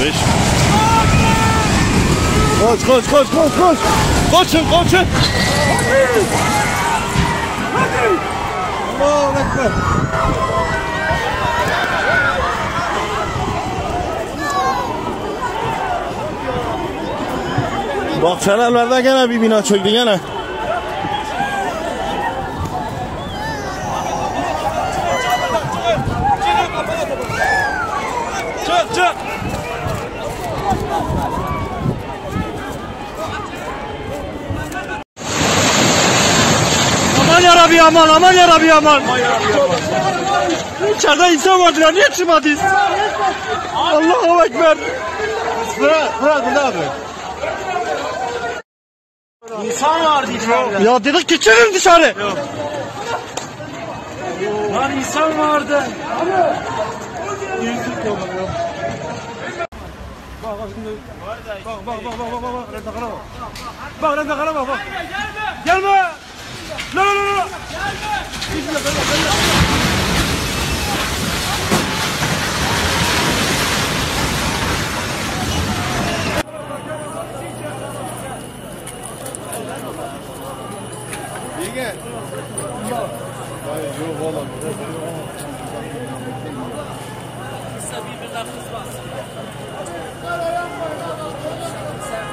Beş. Koş koş koş koş koş. Koşun koşun. Allahu Ekber. Bak Fenerler'de gene bir bina çöktü gene. Çık çık. Aman yarabbi aman aman yarabbi aman. İçeride insan vardılar niye çıkmadınız? Allahu Ekber. Bırak bırak burada abi. İnsan vardı içeride. Ya dedik çıkın dışarı. Lan insan vardı. Bak bak bak bak bak bak rentakara bak. Bak rentakara bak bak. Gelme. La la la la. Onlar susmaz. Sen...